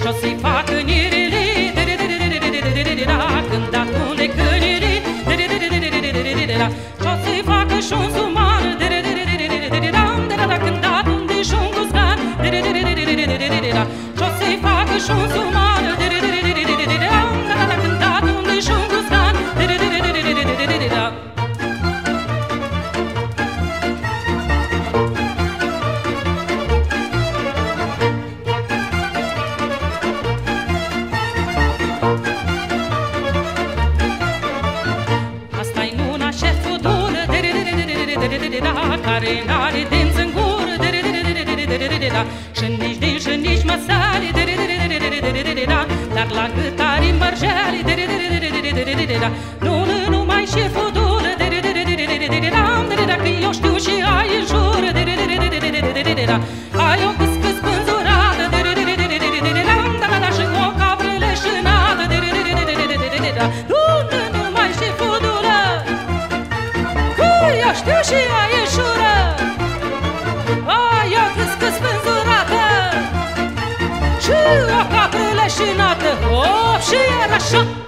Și o să-i fac nirili Cântat cu facă și-o să-i Care n-are dinți în gură Și nici din și nici măsale Dar la gât are mărjale Nu, nu, numai șeful dură Că eu știu și ai în jură Ai o căscă spânzurată Și o capră leșinată Nu, nu, numai șeful dură Că eu știu și ai Și o capră leșinată Oh, și era așa